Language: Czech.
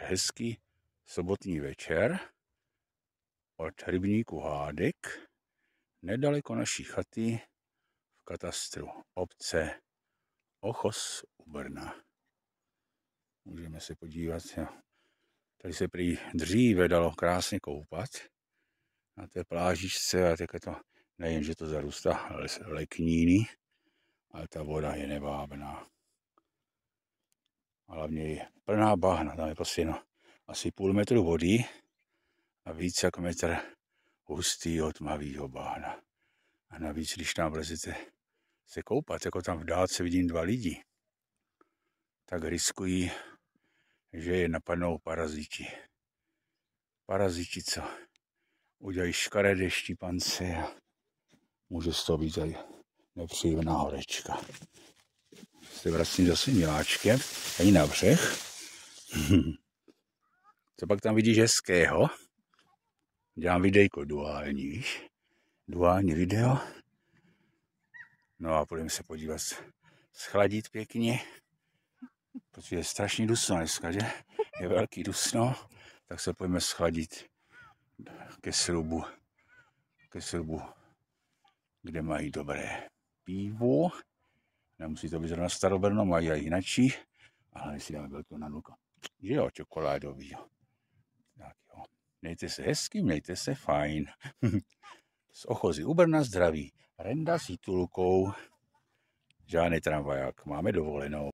hezký sobotní večer od rybníku Hádek, nedaleko naší chaty v katastru obce Ochos u Brna. Můžeme se podívat, tady se prý dříve dalo krásně koupat na té plážičce a tak je to nejen, že to zarůstá lekníny, ale ta voda je nevábná. A hlavně je plná bahna, tam je prostě no, asi půl metru vody a víc jak metr hustýho tmavého bahna. A navíc, když tam vlezete se koupat, jako tam v dálce vidím dva lidi, tak riskují, že je napadnou paraziti. Paraziti, co udělají škaredé štípance a může z toho být nepříjemná horečka. Se vracím zase miláčkem, tady na břeh. Co pak tam vidíš hezkého? Dělám videjko duální, víš? Duální video. No a půjdeme se podívat, schladit pěkně, protože je strašně dusno dneska, že? Je velký dusno, tak se pojďme schladit ke srubu, ke srubu, kde mají dobré pivo. Nemusí to být zrovna starobrno, mají i jinačí, ale si dáme velkou nanuka. Že jo, čokoládový. Tak jo. Mějte se hezky, mějte se fajn. Z ochozy u Brna zdraví. Renda s Jitulkou. Žádný tramvaják, máme dovolenou.